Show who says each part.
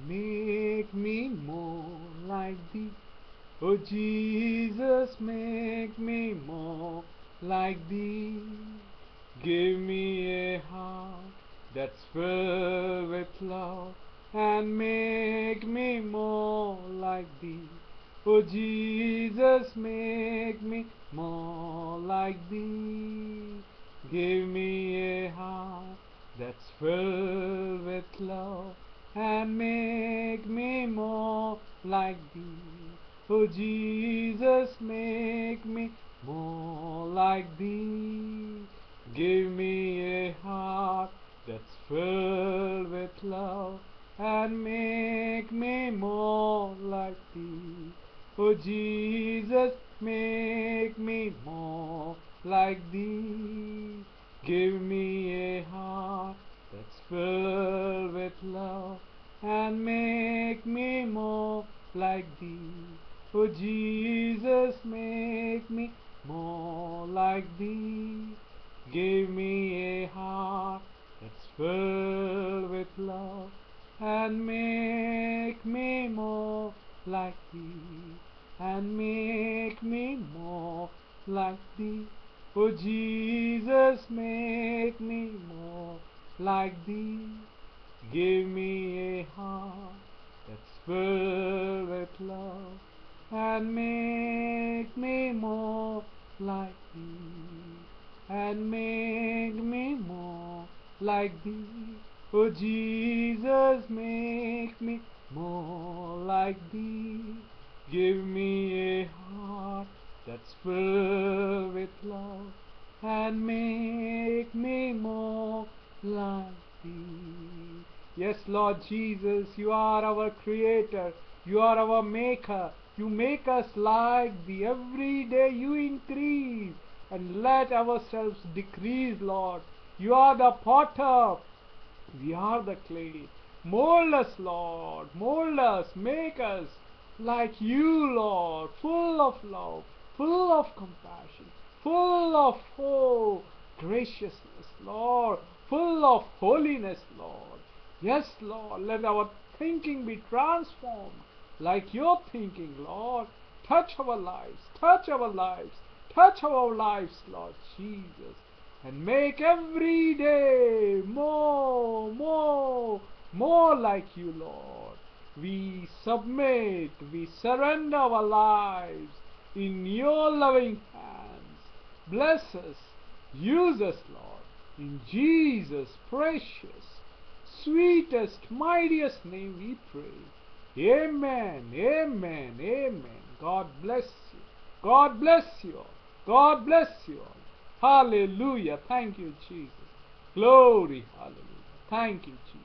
Speaker 1: Make me more like thee. Oh Jesus, make me more like thee. Give me a heart that's filled with love and make me more like thee. Oh Jesus, make me more like thee. Give me a heart that's filled with love and make me more like thee. Oh Jesus, make me more like thee. Give me a heart that's filled with love and make me more like thee. Oh Jesus, make me more like thee. Give me a heart that's filled with love and make me more like thee. Oh Jesus, make me more like thee. Give me a heart that's filled with love and make me more like thee and make me more like thee. Oh Jesus, make me more like thee. Give me a heart that's filled with love and make me more like thee and make me more like thee. Oh Jesus, make me more like thee. Give me a heart that's filled with love and make me like thee. Yes, Lord Jesus, you are our creator. You are our maker. You make us like thee. Every day you increase and let ourselves decrease, Lord. You are the potter. We are the clay. Mold us, Lord. Mold us. Make us like you, Lord. Full of love. Full of compassion. Full of oh, graciousness, Lord. Full of holiness, Lord. Yes, Lord. Let our thinking be transformed like your thinking, Lord. Touch our lives. Touch our lives. Touch our lives, Lord Jesus and make every day more, more, more like you, Lord. We submit, we surrender our lives in your loving hands. Bless us, use us, Lord, in Jesus' precious, sweetest, mightiest name we pray. Amen, amen, amen. God bless you. God bless you all. God bless you all. Hallelujah. Thank you, Jesus. Glory. Hallelujah. Thank you, Jesus.